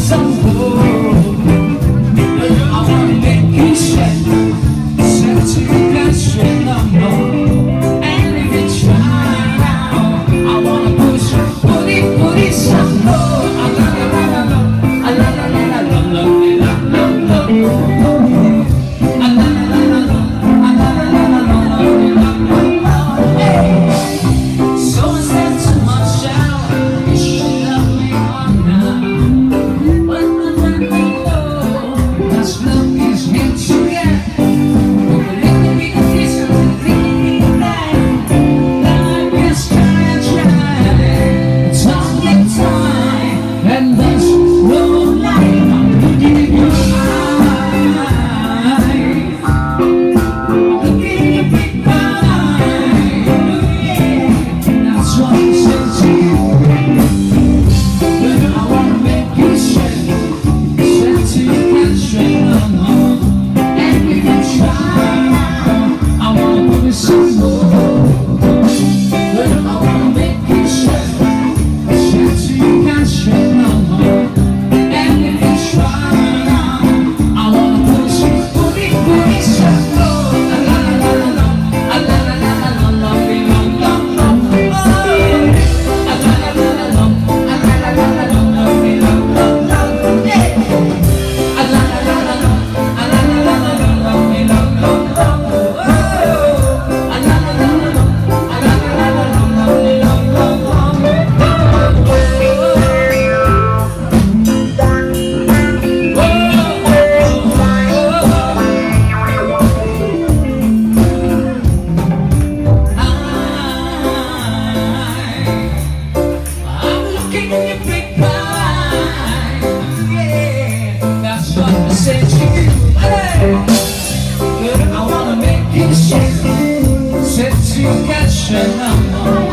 some. and this 真的吗